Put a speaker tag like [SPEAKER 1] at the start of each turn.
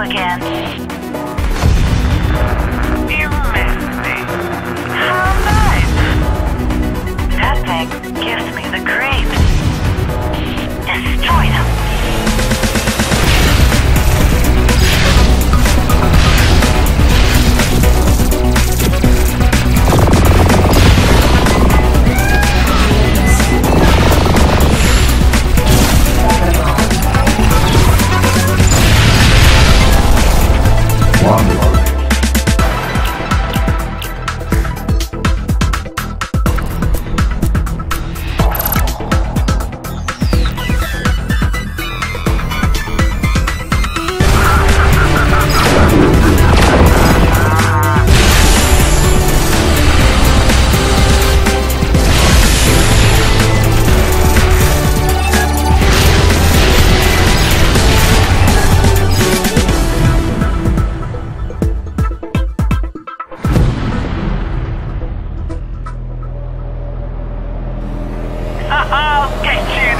[SPEAKER 1] again.
[SPEAKER 2] I'll get you.